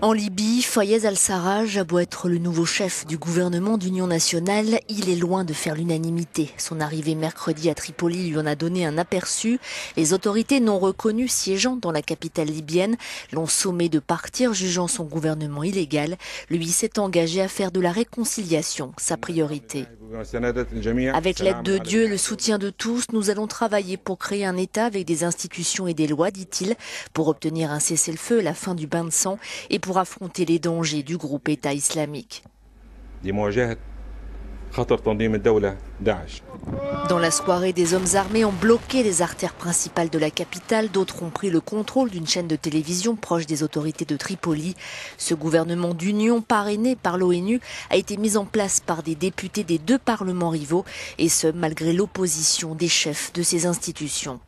En Libye, Fayez al-Sarraj a beau être le nouveau chef du gouvernement d'union nationale, il est loin de faire l'unanimité. Son arrivée mercredi à Tripoli lui en a donné un aperçu. Les autorités non reconnues siégeant dans la capitale libyenne l'ont sommé de partir, jugeant son gouvernement illégal. Lui s'est engagé à faire de la réconciliation sa priorité. Avec l'aide de Dieu et le soutien de tous, nous allons travailler pour créer un État avec des institutions et des lois, dit-il, pour obtenir un cessez-le-feu, la fin du bain de sang et pour affronter les dangers du groupe État islamique. Dans la soirée, des hommes armés ont bloqué les artères principales de la capitale. D'autres ont pris le contrôle d'une chaîne de télévision proche des autorités de Tripoli. Ce gouvernement d'union parrainé par l'ONU a été mis en place par des députés des deux parlements rivaux, et ce, malgré l'opposition des chefs de ces institutions.